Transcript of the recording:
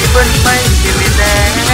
Even mine, give me that.